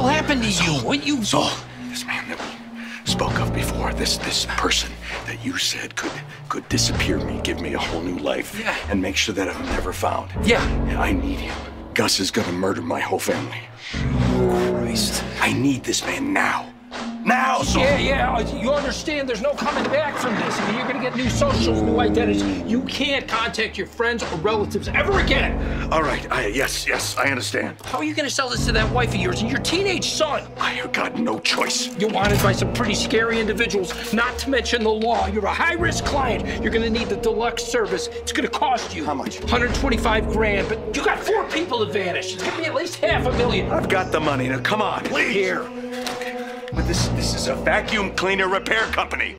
hell happened to you? What you? So, this man that we spoke of before, this this person that you said could could disappear me, give me a whole new life, Yeah. and make sure that I'm never found. Yeah. I need him. Gus is gonna murder my whole family. Christ. I need this man now. Now, so Yeah, yeah. uh, You understand? There's no coming back from this. I mean, you're gonna get new socials, new identities. You can't contact your friends or relatives ever again. All right, I, yes, yes, I understand. How are you gonna sell this to that wife of yours and your teenage son? I have got no choice. You're wanted by some pretty scary individuals, not to mention the law. You're a high risk client. You're gonna need the deluxe service. It's gonna cost you. How much? 125 grand, but you got four people to vanish. It's gonna be at least half a million. I've got the money. Now, come on, please. Here. This this is a vacuum cleaner repair company.